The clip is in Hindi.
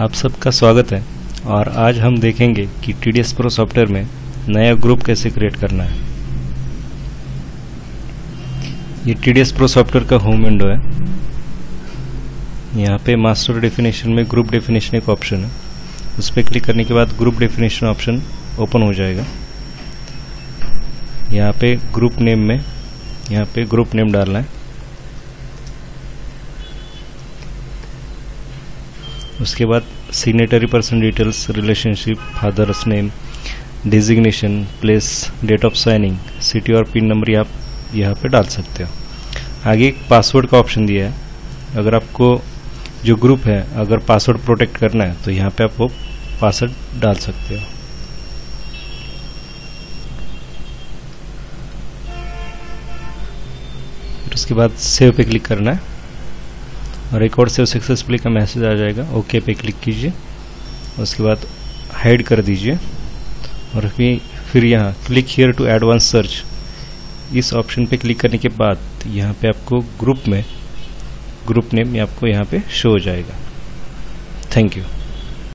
आप सबका स्वागत है और आज हम देखेंगे कि टी डी प्रो सॉफ्टवेयर में नया ग्रुप कैसे क्रिएट करना है। ये टी डी प्रो सॉफ्टवेयर का होम विंडो है। यहाँ पे मास्टर डेफिनेशन में ग्रुप डेफिनेशन एक ऑप्शन है। उस पर क्लिक करने के बाद ग्रुप डेफिनेशन ऑप्शन ओपन हो जाएगा। यहाँ पे ग्रुप नेम में, यहाँ पे ग्रुप नेम डालना है। उसके बाद signatory person details relationship father's name designation place date of signing city और पिन नंबर आप यहाँ पे डाल सकते हो। आगे एक पासवर्ड का ऑप्शन दिया है। अगर आपको जो ग्रुप है, अगर पासवर्ड प्रोटेक्ट करना है तो यहाँ पे आप वो पासवर्ड डाल सकते हो। उसके बाद सेव पे क्लिक करना है। और से सक्सेसफुली का मैसेज आ जाएगा. ओके पे क्लिक कीजिए. उसके बाद हाइड कर दीजिए. और फिर फिर यहाँ click here to advance search इस ऑप्शन पे क्लिक करने के बाद यहाँ पे आपको ग्रुप में ग्रुप नेम आपको यहाँ पे शो हो जाएगा. Thank you